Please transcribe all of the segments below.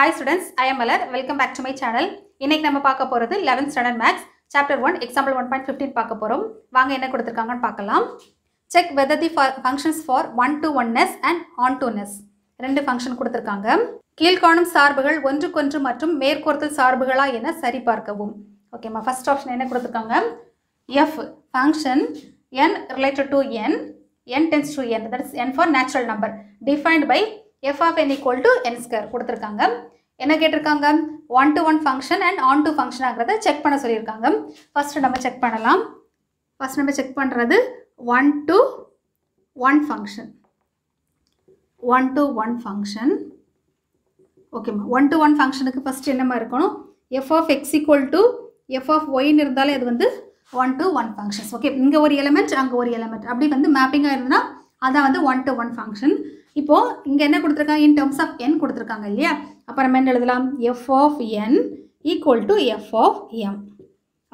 Hi students I am Malar welcome back to my channel இன்னைக்கு நம்ம பார்க்க போகிறது 11th standard maths chapter one example one point fifteen பார்க்க போகிறோம் வாங்க என்ன கொடுத்துருக்காங்கன்னு பார்க்கலாம். Check whether the functions for one to oneness and ontoness ரெண்டு ஃபங்க்ஷன் கொடுத்துருக்காங்க. கீழ்காணும் சார்புகள் ஒன்றுக்கொன்று மற்றும் மேற்கோர்த்தல் சார்புகளா என சரிபார்க்கவும். ஓகேம்மா ஃபர்ஸ்ட் ஆப்ஷன் என்ன கொடுத்துருக்காங்க? F function N related to N N tends to N that's N for natural number defined by F f of n equal to n square கொடுத்துருக்காங்க. என்ன கேட்டிருக்காங்க? One to one function and onto ஃபங்க்ஷனாகிறத check பண்ண சொல்லியிருக்காங்க. First நம்ம check பண்ணலாம். First நம்ம check பண்ணுறது one to one function one to one function ஓகேம்மா ஒன் டு ஒன் ஃபங்க்ஷனுக்கு ஃபஸ்ட் என்னமா இருக்கணும்? F of X equal to F of ஒய்னு இருந்தாலே அது வந்து one to one functions okay இங்கே ஒரு எலிமெண்ட் அங்கே ஒரு எலிமெண்ட் அப்படி வந்து மேப்பிங்காக இருந்ததுன்னா அதான் வந்து ஒன் டு ஒன் ஃபங்க்ஷன் இப்போது இங்கே என்ன கொடுத்துருக்காங்க? இன் டேர்ம்ஸ் ஆஃப் என் கொடுத்துருக்காங்க இல்லையா? அப்போ நம்ம என்ன எழுதலாம்? F of N equal to F of M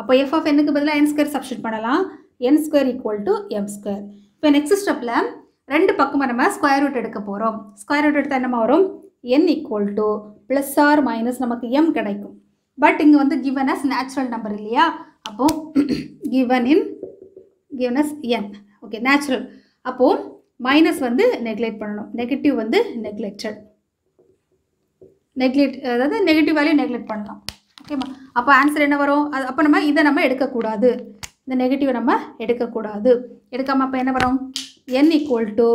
அப்போ எஃப் ஆஃப் என்னுக்கு பதிலாக என் ஸ்கொயர் சப்ஸ்டியூட் பண்ணலாம். N square equal to M square இப்போ நெக்ஸ்ட் ஸ்டெப்பில் ரெண்டு பக்கமும் நம்ம ஸ்கொயர் ரூட் எடுக்க போகிறோம் ஸ்கொயர் ரூட் எடுத்தால் என்னமா வரும்? N equal to plus or minus நமக்கு எம் கிடைக்கும். பட் இங்கே வந்து கிவன் அஸ் நேச்சுரல் நம்பர் இல்லையா? அப்போது given in given as N okay natural அப்போது மைனஸ் வந்து நெக்லெக்ட் பண்ணணும். நெகட்டிவ் வந்து நெக்லெக்டட் நெக்லெக்ட் அதாவது நெகட்டிவ் வேல்யூ நெக்லெக்ட் பண்ணலாம். ஓகேம்மா அப்போ ஆன்சர் என்ன வரும்? அது அப்போ நம்ம இதை நம்ம எடுக்கக்கூடாது. இந்த நெகட்டிவ் நம்ம எடுக்கக்கூடாது. எடுக்காமல் அப்போ என்ன வரும்? N equal to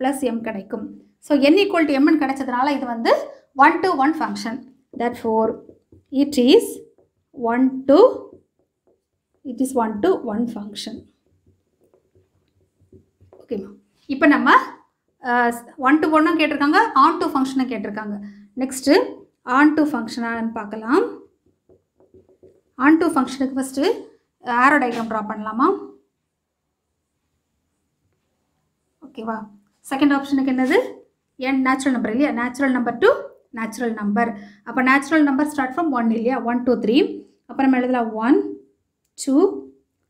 plus M கிடைக்கும். ஸோ என் ஈக்குவல் டு எம்னு கிடைச்சதுனால இது வந்து one to one function therefore it is one to it is one to one function ஓகேம்மா இப்போ நம்ம ஒன் டு ஒன்னும் கேட்டிருக்காங்க ஆன் டு ஃபங்க்ஷனும் கேட்டிருக்காங்க. நெக்ஸ்ட்டு ஆன் டு ஃபங்க்ஷனான்னு பார்க்கலாம். ஆன் டு ஃபங்க்ஷனுக்கு ஃபஸ்ட்டு ஆரோ டயக்ராம் ட்ரா பண்ணலாமா? ஓகேவா செகண்ட் ஆப்ஷனுக்கு என்னது? என் நேச்சுரல் நம்பர் இல்லையா? Natural number to natural number அப்போ natural number start from one இல்லையா? ஒன் டூ த்ரீ அப்புறம் எழுதலாம் ஒன் டூ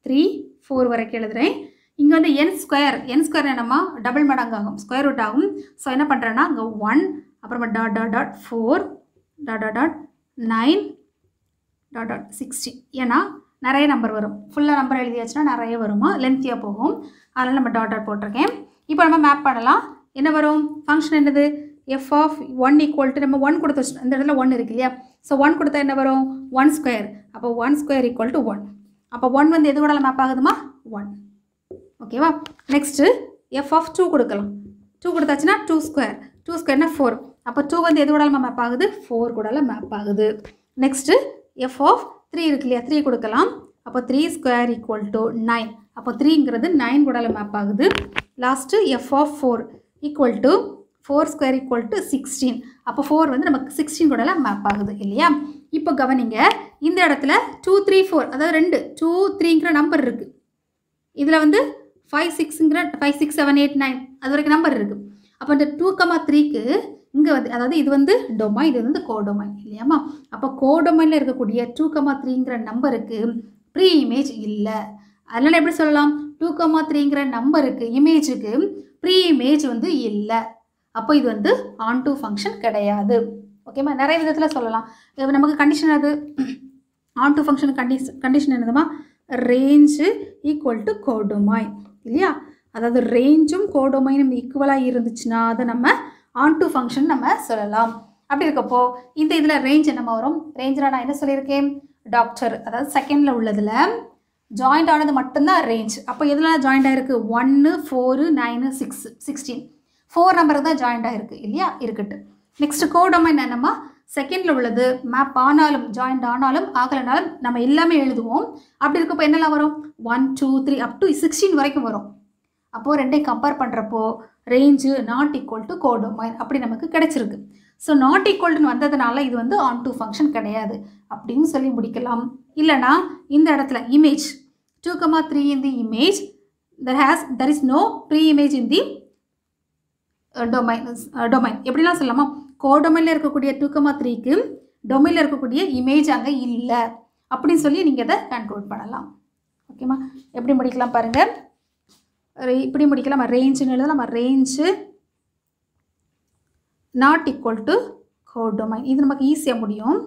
த்ரீ ஃபோர் வரைக்கும் எழுதுகிறேன் இங்கே வந்து என் ஸ்கொயர் என் ஸ்கொயர் என்னம்மா? டபுள் மடங்காகும் ஸ்கொயர் ரூட் ஆகும். ஸோ என்ன பண்ணுறேன்னா இங்கே ஒன் அப்புறமா dot dot dot four dot dot dot nine dot dot sixty ஏன்னா நிறைய நம்பர் வரும். ஃபுல்லாக நம்பர் எழுதியாச்சுன்னா நிறைய வருமா? லென்த்தியாக போகும். அதனால் நம்ம டாட் டாட் போட்டிருக்கேன். இப்போ நம்ம மேப் பண்ணலாம். என்ன வரும்? ஃபங்க்ஷன் என்னது? F of one equal to நம்ம ஒன் கொடுத்து வச்சு இந்த இடத்துல ஒன் இருக்கு இல்லையா? ஸோ ஒன் கொடுத்தா என்ன வரும்? ஒன் ஸ்கொயர் அப்போ one square equal to one அப்போ ஒன் வந்து எது கூட மேப் ஆகுதுமா? ஒன் ஓகேவா நெக்ஸ்ட்டு எஃப் ஆஃப் டூ கொடுக்கலாம். டூ கொடுத்தாச்சுன்னா டூ ஸ்கொயர் டூ ஸ்கொயர்னா ஃபோர் அப்போ டூ வந்து எது கூடாலும் மேப் ஆகுது? ஃபோர் கூடால மேப் ஆகுது. நெக்ஸ்ட்டு எஃப் ஆஃப் த்ரீ இருக்கு இல்லையா? த்ரீ கொடுக்கலாம். அப்போ three square equal to nine அப்போ த்ரீங்கிறது நைன் கூடால மேப் ஆகுது. Last F of four equal to four square equal to sixteen அப்போ ஃபோர் வந்து நமக்கு சிக்ஸ்டீன் கூடல மேப் ஆகுது இல்லையா? இப்போ கவனிங்க இந்த இடத்துல டூ த்ரீ ஃபோர் அதாவது ரெண்டு டூ த்ரீங்கிற நம்பர் இருக்குது இதில் வந்து five சிக்ஸுங்கிற five six seven eight nine அது வரைக்கும் நம்பர் இருக்குது அப்போ இந்த டூ கமா த்ரீக்கு இங்கே வந்து அதாவது இது வந்து டொமைன் இது வந்து கோடொமைன் இல்லையாம்மா? அப்போ கோடொமைனில் இருக்கக்கூடிய டூ கமா த்ரீங்கிற நம்பருக்கு ப்ரீ இமேஜ் இல்லை. அதனால் எப்படி சொல்லலாம்? டூ கமா த்ரீங்கிற நம்பருக்கு இமேஜுக்கு ப்ரீ இமேஜ் வந்து இல்லை. அப்போ இது வந்து ஆன் டூ ஃபங்க்ஷன் கிடையாது ஓகேம்மா நிறைய விதத்தில் சொல்லலாம். இப்போ நமக்கு கண்டிஷன் அது onto function condition condition என்னதுமா ரேஞ்சு ஈக்குவல் டு கோடுமாய் இல்லையா? அதாவது ரேஞ்சும் கோடொமைனும் ஈக்குவலாக இருந்துச்சுன்னா அதை நம்ம ஆன் டு ஃபங்க்ஷன் நம்ம சொல்லலாம். அப்படி இருக்கப்போ இந்த இதில் ரேஞ்ச் என்னமா வரும்? ரேஞ்சில் நான் என்ன சொல்லியிருக்கேன்? டாக்டர் அதாவது செகண்டில் உள்ளதில் ஜாயிண்ட் ஆனது மட்டும்தான் ரேஞ்ச் அப்போ எதில் ஜாயிண்ட் ஆகிருக்கு ஒன்று four nine six sixteen four நம்பருக்கு தான் ஜாயிண்ட் ஆகிருக்கு இல்லையா? இருக்கட்டு நெக்ஸ்ட் கோடொமைன் என்னம்மா? செகண்டில் உள்ளது மேப் ஆனாலும் ஜாயிண்ட் ஆனாலும் ஆகலைனாலும் நம்ம எல்லாமே எழுதுவோம். அப்படி இருக்கப்போ என்னெல்லாம் வரும்? One two three up to sixteen வரைக்கும் வரும். அப்போது ரெண்டையும் கம்பேர் பண்ணுறப்போ range not equal to codomain அப்படி நமக்கு கிடச்சிருக்கு. ஸோ நாட் ஈக்குவல்டுன்னு வந்ததுனால இது வந்து ஆன் டூ ஃபங்க்ஷன் கிடையாது. அப்படின்னு சொல்லி முடிக்கலாம். இல்லைனா இந்த இடத்துல image two comma three in the image there has there is no preimage in the domain domain எப்படிலாம் சொல்லலாமா? கோடொமைனில் இருக்கக்கூடிய டூ கமா த்ரீக்கு டொமைனில் இருக்கக்கூடிய இமேஜ் அங்கே இல்லை. அப்படின்னு சொல்லி நீங்கள் இதை கன்க்ளூட் பண்ணலாம். ஓகேம்மா எப்படி முடிக்கலாம் பாருங்கள் இப்படி முடிக்கலாம். ரேஞ்சுன்னு எழுத நம்ம range not equal to codomain இது நமக்கு ஈஸியாக முடியும்.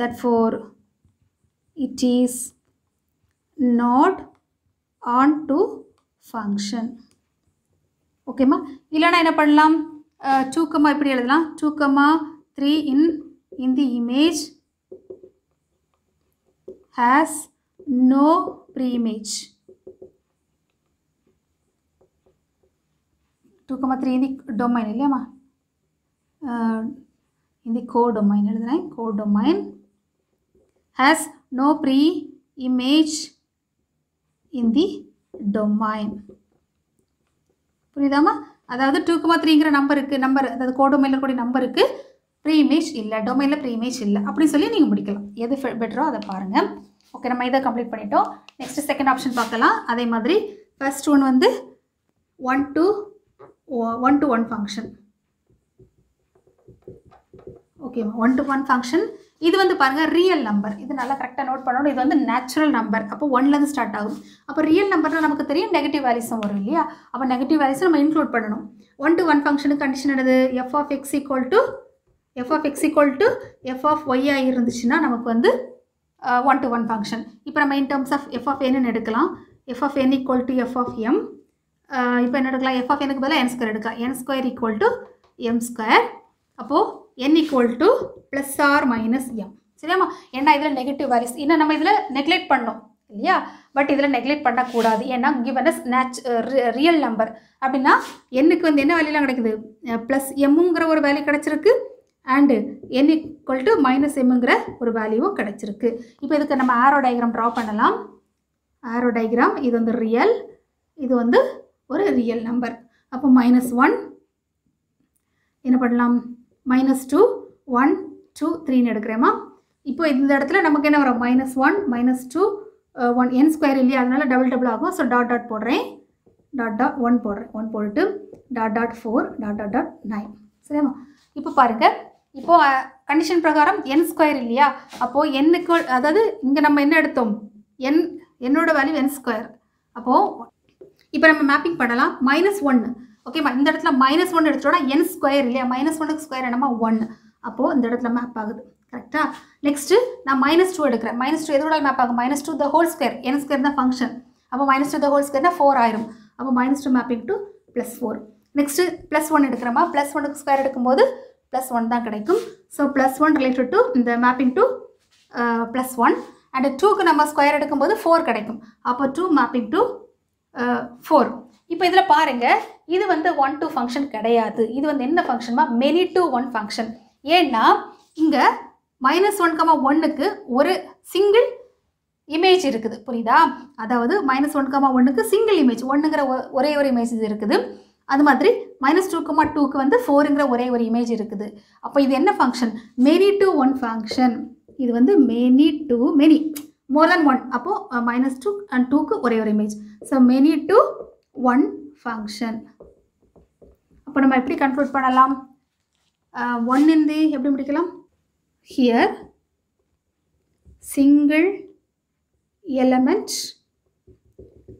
Therefore it is not onto function ஓகேம்மா இல்லைனா என்ன பண்ணலாம்? டூக்கமாக இப்படி எழுதலாம்? டூக்கமா three in in the image has no preimage two comma three in the domain இல்லையாம்மா codomain codomain codomain has no preimage in the domain புரியுதாம்மா? அதாவது டூ கமா த்ரீங்கிற நம்பருக்கு நம்பர் அதாவது கோடொமைனில் இருக்கக்கூடிய நம்பருக்கு ப்ரீ இமேஜ் இல்லை டொமைனில் ப்ரீ இமேஜ் இல்லை. அப்படின்னு சொல்லி நீங்கள் முடிக்கலாம். எது பெட்டரோ அதை பாருங்கள் ஓகே நம்ம இதை கம்ப்ளீட் பண்ணிட்டோம். நெக்ஸ்ட்டு செகண்ட் ஆப்ஷன் பார்க்கலாம். அதே மாதிரி ஃபர்ஸ்ட் ஒன் வந்து one to one to one function ஓகேம்மா ஒன் டு ஒன் ஃபங்க்ஷன் இது வந்து பாருங்கள் ரியல் நம்பர் இது நல்லா கரெக்டாக நோட் பண்ணணும். இது வந்து நேச்சுரல் நம்பர் அப்போ ஒன்லேருந்து ஸ்டார்ட் ஆகும். அப்போ ரியல் நம்பர்னால் நமக்கு தெரியும் நெகட்டிவ் வேல்யூஸும் வரும் இல்லையா? அப்போ நெகட்டிவ் வேல்யூஸை நம்ம இன்க்ளூட் பண்ணணும். ஒன் டு ஒன் ஃபங்க்ஷனுக்கு கண்டிஷன் என்னது? F of X equal to F of X equal to F of ஒய்யாக இருந்துச்சுன்னா நமக்கு வந்து ஒன் டு ஒன் ஃபங்க்ஷன் இப்போ நம்ம in terms of F of என்னன்னு எடுக்கலாம். F of N equal to F of M இப்போ என்ன எடுக்கலாம்? எஃப் ஆஃப் எனக்கு பதிலாக என் ஸ்கொயர் எடுக்கலாம். N square equal to M square அப்போது n equal to plus or minus M சரியாம்மா? ஏன்னா இதில் நெகட்டிவ் வேல்யூஸ் இன்னும் நம்ம இதில் நெக்லெக்ட் பண்ணோம் இல்லையா? பட் இதில் நெக்லெக்ட் பண்ணக்கூடாது. ஏன்னா given as natural number அப்படின்னா எண்ணுக்கு வந்து என்ன வேலையெலாம் கிடைக்குது? ப்ளஸ் எம்முங்கிற ஒரு வேல்யூ கிடச்சிருக்கு and N equal to minus எம்முங்கிற ஒரு வேல்யூவும் கிடச்சிருக்கு. இப்போ இதுக்கு நம்ம ஆரோ டயக்ராம் ட்ரா பண்ணலாம். ஆரோ டயக்ராம் இது வந்து ரியல் இது வந்து ஒரு ரியல் நம்பர் அப்போ மைனஸ் ஒன் என்ன பண்ணலாம்? மைனஸ் டூ ஒன் டூ த்ரீன்னு எடுக்கிறேம்மா. இப்போ இந்த இடத்துல நமக்கு என்ன வரும்? Minus one minus two one N square இல்லையா? அதனால டபுள் டபுள் ஆகும். ஸோ டாட் டாட் போடுறேன். டாட் டாட் ஒன் போடுறேன். ஒன் போட்டுட்டு dot dot four dot dot dot nine சரியாம்மா? இப்போ பாருங்கள் இப்போது கண்டிஷன் பிரகாரம் என் ஸ்கொயர் இல்லையா? அப்போது என்னுக்கு அதாவது இங்கே நம்ம என்ன எடுத்தோம்? என் என்னோட வேல்யூ என் ஸ்கொயர் அப்போது இப்போ நம்ம மேப்பிங் பண்ணலாம். மைனஸ் ஒன்று ஓகேம்மா இந்த இடத்துல மைனஸ் ஒன் எடுத்துட்டோம்னா என் ஸ்கொயர் இல்லையா? மைனஸ் ஒனுக்கு ஸ்கொயர் என்னமா ஒன் அப்போது இந்த இடத்துல மேப் ஆகுது. கரெக்டாக நெக்ஸ்ட்டு நான் மைனஸ் டூ எடுக்கிறேன். மைனஸ் டூ எதோட மேப் ஆகும்? Minus two the whole square N square தான் ஃபங்க்ஷன் அப்போ மைனஸ் டூ த ஹோல் ஸ்கொயர்னா ஃபோர் ஆயிரும். அப்போ minus two mapping to plus four next plus one எடுக்கிறோமா plus ஒனுக்கு ஸ்கொயர் எடுக்கும்போது ப்ளஸ் ஒன் தான் கிடைக்கும். So plus one related to இந்த mapping to plus one and டூக்கு நம்ம ஸ்கொயர் எடுக்கும்போது ஃபோர் கிடைக்கும். அப்போ டூ மேப்பிங் டு ஃபோர் இப்போ இதில் பாருங்கள் இது வந்து ஒன் டூ ஃபங்க்ஷன் கிடையாது. இது வந்து என்ன ஃபங்க்ஷன்மா மெனி டு ஒன் ஃபங்க்ஷன் ஏன்னா இங்கே மைனஸ் ஒன் கமா ஒன்றுக்கு ஒரு சிங்கிள் இமேஜ் இருக்குது. புரியுதா? அதாவது மைனஸ் ஒன் கமா ஒன்றுக்கு சிங்கிள் இமேஜ் ஒன்றுங்கிற ஒரே ஒரு இமேஜ் இருக்குது. அது மாதிரி மைனஸ் டூ கமா டூக்கு வந்து ஃபோருங்கிற ஒரே ஒரு இமேஜ் இருக்குது. அப்போ இது என்ன function many to one function இது வந்து many to many more than one அப்போது மைனஸ் டூ அண்ட் டூக்கு ஒரே ஒரு image so many to one function அப்போ நம்ம எப்படி கன்க்ளூட் பண்ணலாம்? ஒன் இந்தி எப்படி முடிக்கலாம்? Here single element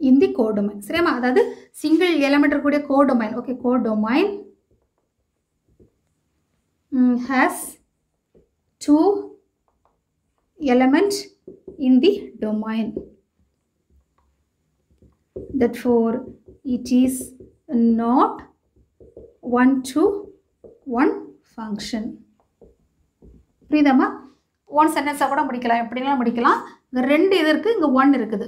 in the codomain சரியாமா அதாவது சிங்கிள் எலமெண்ட் இருக்கக்கூடிய codomain okay codomain has two element in the domain therefore it is not one to one function. புரியுதாம்மா? One சென்டென்ஸாக கூட முடிக்கலாம். எப்படிலாம் முடிக்கலாம். இங்கே ரெண்டு இது இருக்குது இங்கே ஒன் இருக்குது.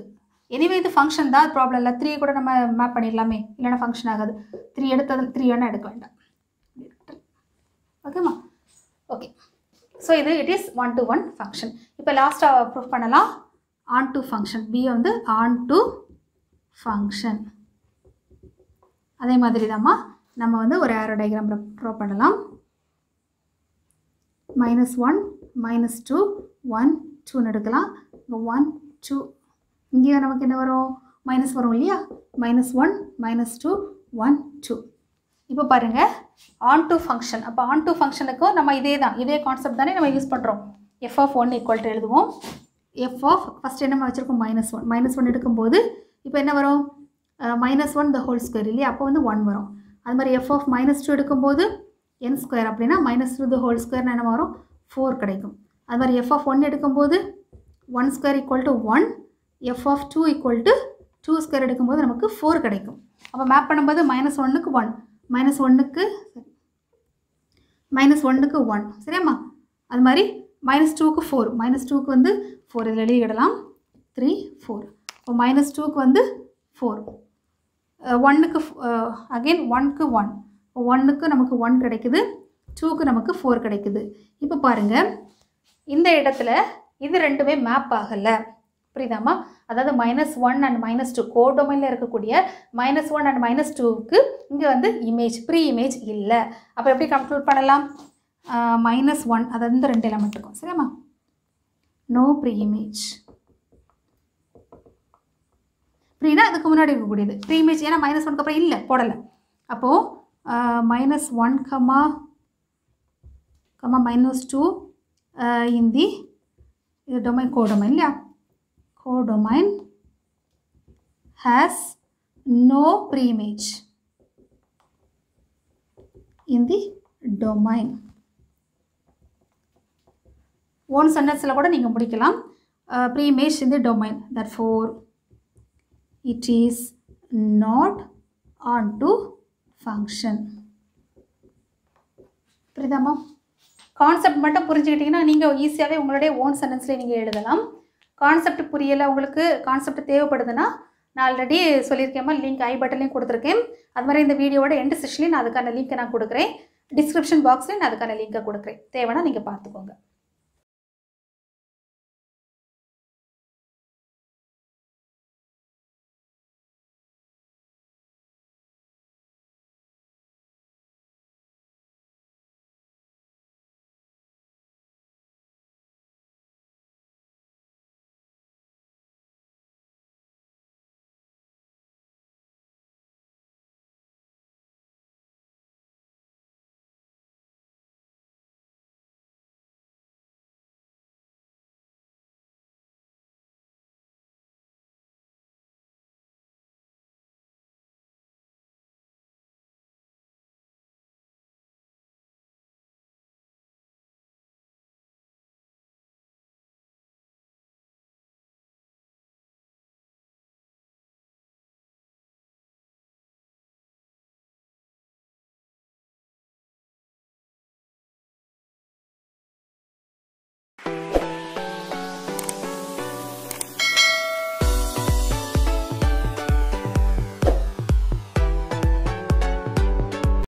எனிவே இது ஃபங்க்ஷன் தான். ப்ராப்ளம் இல்லை. த்ரீ கூட நம்ம மேப் பண்ணிடலாமே. இல்லைன்னா ஃபங்க்ஷன் ஆகாது. த்ரீ எடுத்தது த்ரீ வேணால் எடுக்க வேண்டாம். ஓகேம்மா ஓகே ஸோ இது it is one to one function இப்போ லாஸ்ட்டாக ப்ரூஃப் பண்ணலாம். ஆன் டு ஃபங்க்ஷன் பி வந்து ஆன் டு ஃபங்க்ஷன் அதே மாதிரி தாம்மா நம்ம வந்து ஒரு ஏரோ டயக்ராம் ட்ரா பண்ணலாம். Minus one minus two one டூன்னு எடுக்கலாம். இங்கே ஒன் டூ இங்கே நமக்கு என்ன வரும்? மைனஸ் வரும் இல்லையா? Minus one minus two one two இப்போ பாருங்கள் ஆன் டூ ஃபங்க்ஷன் அப்போ ஆன் டூ ஃபங்க்ஷனுக்கும் நம்ம இதே தான் இதே கான்செப்ட் தானே நம்ம யூஸ் பண்ணுறோம் F of one equal to எழுதுவோம். எஃப் ஆஃப் ஃபஸ்ட் என்ன வச்சுருக்கோம்? மைனஸ் ஒன் மைனஸ் ஒன் எடுக்கும்போது இப்போ என்ன வரும்? Minus one the whole square இல்லையா? அப்போ வந்து ஒன் வரும். அது மாதிரி எஃப் ஆஃப் மைனஸ் டூ எடுக்கும்போது என் ஸ்கொயர் அப்படின்னா மைனஸ் டூ த ஹோல் ஸ்கொயர்னு என்ன வரும்? ஃபோர் கிடைக்கும். அது மாதிரி எஃப் ஆஃப் ஒன் எடுக்கும்போது one square equal to one F of two equal to two square எடுக்கும்போது நமக்கு ஃபோர் கிடைக்கும். அப்போ மேப் பண்ணும்போது மைனஸ் ஒன்னுக்கு ஒன் மைனஸ் ஒன்றுக்கு மைனஸ் ஒன்றுக்கு ஒன் சரியாம்மா? அது மாதிரி மைனஸ் டூக்கு ஃபோர் மைனஸ் டூக்கு வந்து ஃபோர் இதில் எழுதிடலாம் த்ரீ ஃபோர் இப்போ மைனஸ் டூக்கு வந்து ஃபோர் ஒன்னுக்கு அகெயின் ஒன்க்கு ஒன் ஒன்னுக்கு நமக்கு ஒன் கிடைக்குது. டூக்கு நமக்கு ஃபோர் கிடைக்குது. இப்போ பாருங்கள் இந்த இடத்துல இது ரெண்டுமே மேப் ஆகலை. புரியுதாம்மா? அதாவது minus one and minus two கோடொமைனில் இருக்கக்கூடிய மைனஸ் ஒன் அண்ட் மைனஸ் டூவுக்கு இங்கே வந்து இமேஜ் ப்ரீ இமேஜ் இல்லை. அப்போ எப்படி கன்க்ளூட் பண்ணலாம்? Uh, மைனஸ் ஒன் அதாவது இந்த ரெண்டு எலமெண்ட்டுக்கும் சரியாம்மா? நோ ப்ரீ இமேஜ் ப்ரீனா அதுக்கு முன்னாடி இருக்கக்கூடியது. ப்ரீ இமேஜ் ஏன்னா மைனஸ் ஒன்க்கு அப்புறம் இல்லை போடலை. அப்போது minus one comma comma minus two in the இது டொமைன் கோடொமைன் இல்லையா? Codomain has no preimage in the domain. One சென்டென்ஸில் கூட நீங்கள் முடிக்கலாம். Preimage in domain therefore it is not onto function. புரியுதாமா கான்செப்ட் மட்டும் புரிஞ்சுக்கிட்டிங்கன்னா நீங்கள் ஈஸியாகவே உங்களுடைய ஓன் சென்டென்ஸ்லேயே நீங்கள் எழுதலாம். கான்செப்ட் புரியலை உங்களுக்கு கான்செப்ட் தேவைப்படுதுன்னா நான் ஆல்ரெடி சொல்லியிருக்கேம்மா லிங்க் ஐ பட்டன்லையும் கொடுத்துருக்கேன். அது மாதிரி இந்த வீடியோட எண்டு செஷன்லேயும் நான் அதுக்கான லிங்க்கை நான் கொடுக்குறேன். டிஸ்கிரிப்ஷன் பாக்ஸ்லையும் நான் அதுக்கான லிங்கை கொடுக்குறேன். தேவைன்னா நீங்கள் பார்த்துக்கோங்க.